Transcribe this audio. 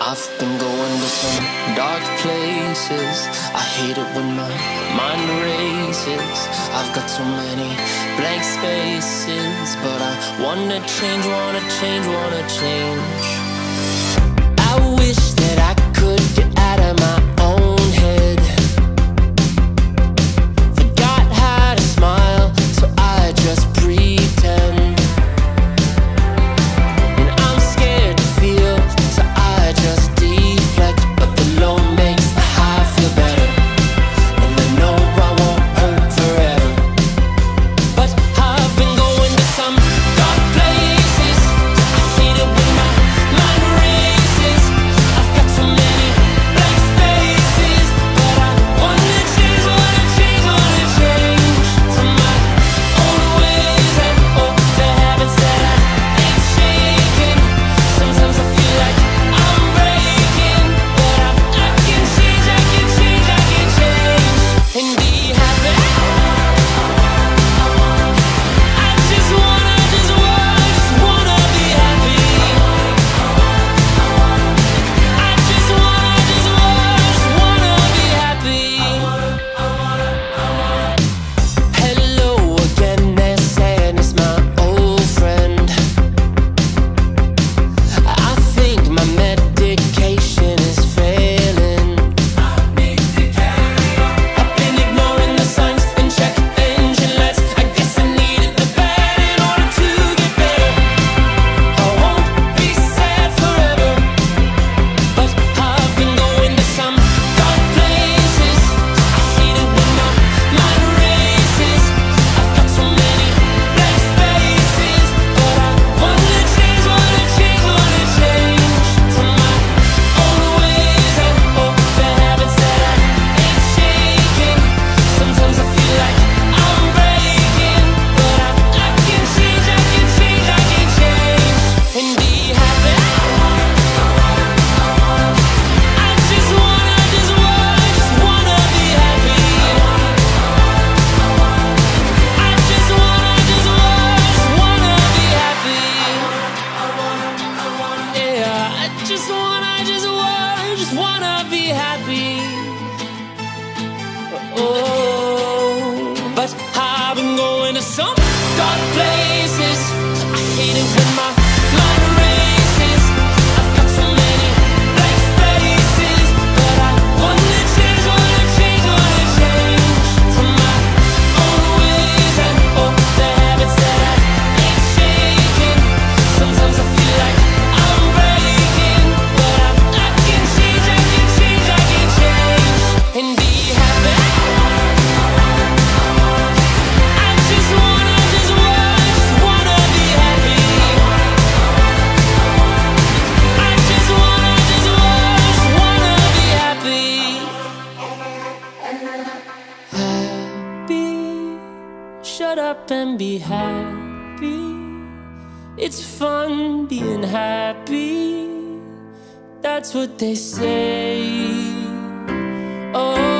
I've been going to some dark places. I hate it when my mind races. I've got so many blank spaces, but I wanna change, wanna change, wanna change. I wish. I just wanna be happy. Oh, but I've been going to some dark places. I hate it when my shut up and be happy. It's fun being happy. That's what they say. Oh.